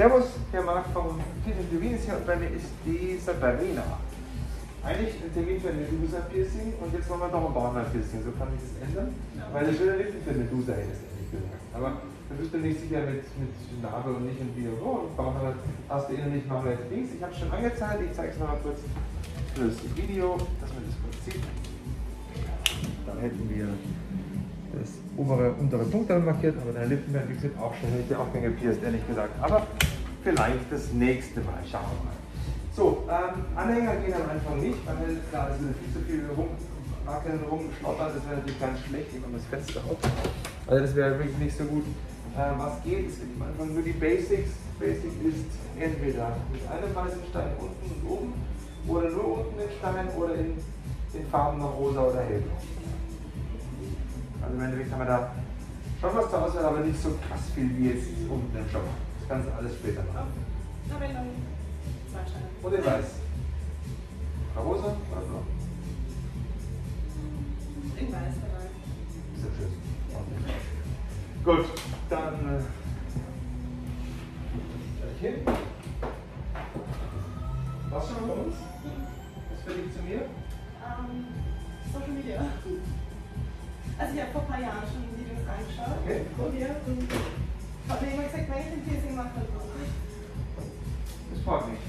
Servus, der Marc vom Piercing ist hier und bei mir ist die Sabrina. Eigentlich ein Termin für ein Medusa-Piercing und jetzt wollen wir doch ein Bauchner-Piercing. So kann ich das ändern, weil ich will ja nicht für Medusa hättest, ehrlich gesagt. Aber du bist dir nicht sicher mit, mit Narbe und nicht in Bio. Oh, und Bauchner hast du innerlich machen wir jetzt links. Ich habe es schon angezeigt, ich zeige es noch mal kurz fürs Video, dass man das kurz sieht. Dann hätten wir das obere, untere Punkt dann markiert, aber deine Lippen werden, wie gesagt, auch schon, hätte ich auch gerne gepierst, ehrlich gesagt. Aber vielleicht das nächste Mal, schauen wir mal. So, ähm, Anhänger gehen am Anfang nicht, weil es ist viel zu viel rumwackeln, rumschlottern, das wäre natürlich ganz schlecht, wenn man das Fenster auf. Also das wäre wirklich nicht so gut. Äh, was geht, ist am Anfang nur die Basics. Basic ist entweder mit einem weißen Stein unten und oben oder nur unten den Stein oder in, in Farben noch rosa oder hell. Also im Endeffekt haben wir da schon was zur Auswahl, aber nicht so krass viel wie jetzt unten im Shop. Kannst du alles später machen. Na, wenn dann zwei Steine. Und in weiß. Rosa oder blau? In weiß dabei. Ist ja schön. Gut, dann äh, hin. Warst du schon bei uns? Was für dich zu mir? Ähm, Social Media. Also ich habe vor ein paar Jahren schon Videos angeschaut. Okay, Von dir. Und habe mir immer gesagt, ich ein Piercing dann mache ich. Das freut mich.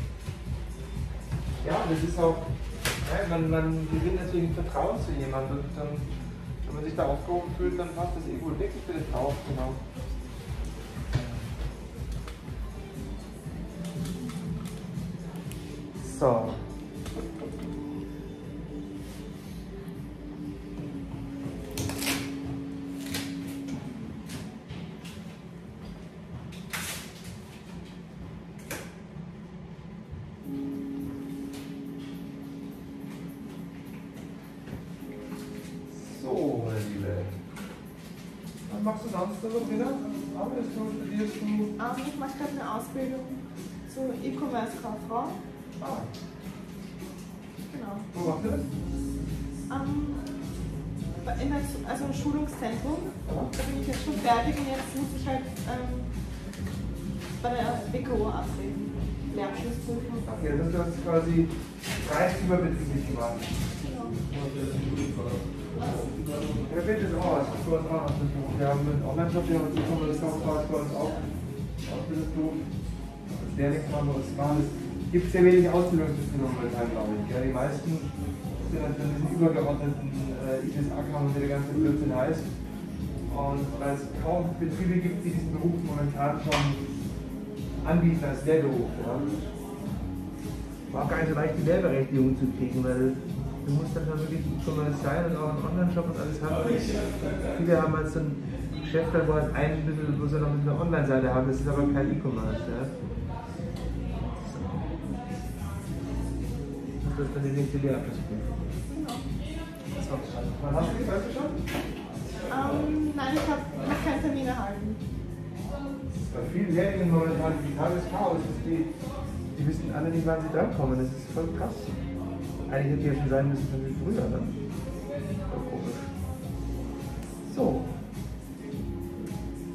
Ja, das ist auch, ja, man, man gewinnt natürlich ein Vertrauen zu jemandem und dann, wenn man sich da aufgehoben fühlt, dann passt das irgendwo wirklich für den drauf, genau. So. Was machst du sonst noch wieder? Arbeitest du, studierst du? Ähm, ich mache gerade eine Ausbildung zur E-Commerce-Kauffrau. Ah, Genau. wo macht ihr das? Bei- in der, also im Schulungszentrum. Da bin ich jetzt schon fertig und jetzt muss ich halt ähm, bei der WKO abtreten. Lehrabschlussprüfung. Okay, das ist das quasi rein überbetrieblich gemacht. Genau. Ja, bitte ist auch was. Das ist bei uns auch noch das. Wir haben Online-Shop, wir haben uns bekommen, das Kaufhaus bei uns auch. Ausbildungsberuf. Das Lehrling machen wir uns machen. Es gibt sehr wenig Ausbildungsbetriebe momentan, glaube ich. Ja, die meisten sind dann in diesen übergeordneten äh, ITSA-Kammern, wie der ganze Blödsinn heißt. Und weil es kaum Betriebe gibt, die diesen Beruf momentan schon anbieten als Lehrberuf. Ja. War auch gar nicht so leicht, die Lehrberechtigung zu kriegen, weil du musst dann schon wirklich schon mal sein und auch einen Online-Shop und alles haben. Viele haben halt so ein Geschäft, wo halt ein bisschen, wo sie noch eine Online-Seite haben, das ist aber kein E-Commerce. Ja. Das ist dann die nächste Lehrabschlussprüfung. Wann hast du die du schon? Ähm, nein, ich habe noch keinen Termin erhalten. Bei vielen Lehrlingen momentan digitales Chaos. Die, die wissen alle nicht, wann sie drankommen. Das ist voll krass. Eigentlich hätte ja schon sein müssen, schon viel früher. Ne? Komisch. So.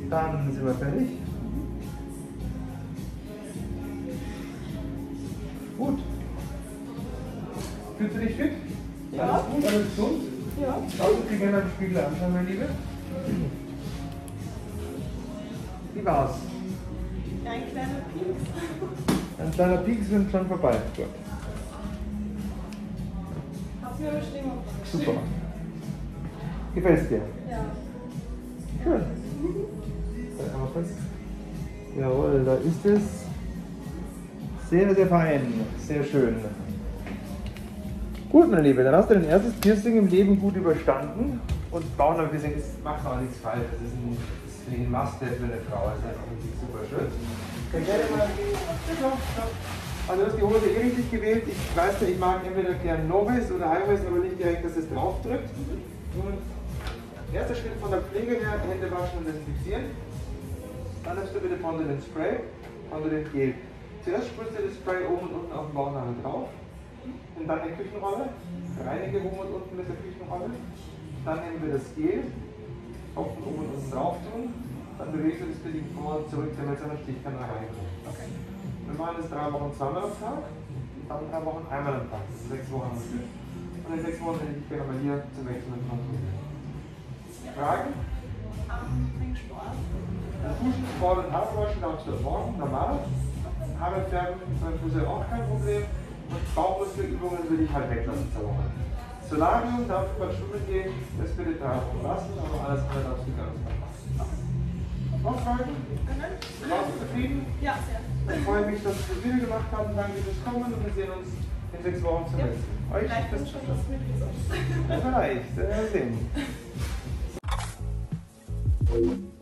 Dann sind wir fertig. Gut. Fühlst du dich fit? Ja. Alles gut, alles gesund? Ja. Schau dir gerne im Spiegel anschauen, meine Liebe. Wie war's? Ein kleiner Pieks. Ein kleiner Peak sind schon vorbei. Gut. Super. Gefällt's dir? Ja. Schön. Dann einmal kurz. Jawohl, da ist es. Sehr, sehr fein. Sehr schön. Gut, meine Liebe, dann hast du dein erstes Piercing im Leben gut überstanden. Und Bauernpiercing macht auch nichts falsch. Das ist ein, das ein Must-Have für eine Frau. Das ist einfach wirklich super schön. Kann gerne mal. Ja. Also du hast die Hose eh richtig gewählt. Ich weiß ja, ich mag entweder gern Novice oder High-Waist, aber nicht direkt, dass es drauf drückt. Und erster Schritt von der Pflege her, Hände waschen und desinfizieren. Dann nimmst du bitte von den Spray, von den Gel. Zuerst sprühst du das Spray oben und unten auf den Bauchnabel drauf. Und dann die Küchenrolle. Reinige oben und unten mit der Küchenrolle. Dann nehmen wir das Gel. Auf und oben und unten drauf tun. dann bewegst du das Billing vor und zurück, damit es an der Stichkanal reinkommt. Okay. Machen das drei Wochen zweimal am Tag, dann drei Wochen einmal am Tag. Das ist sechs Wochen am Stück. Und in sechs Wochen hätte ich gerne mal hier zu wechseln und kontrollieren. Fragen? Ähm, wegen Sport. Duschen, Sport und Haare waschen darfst du am Morgen normal. Haare färben ist beim Friseur auch kein Problem. Und Bauchmuskelübungen würde ich halt weglassen zur Woche. Solarium darf über Schwimmen gehen, das bitte da lassen, aber alles andere darfst du ganz machen. Fragen? Mhm. Warst du zufrieden? Ja, sehr. Ich freue mich, dass wir das Video gemacht haben. Danke fürs Kommen und wir sehen uns in sechs Wochen zum Ja. nächsten. Euch Vielleicht bis schon was mit Risotto. Vielleicht. Äh, sehen.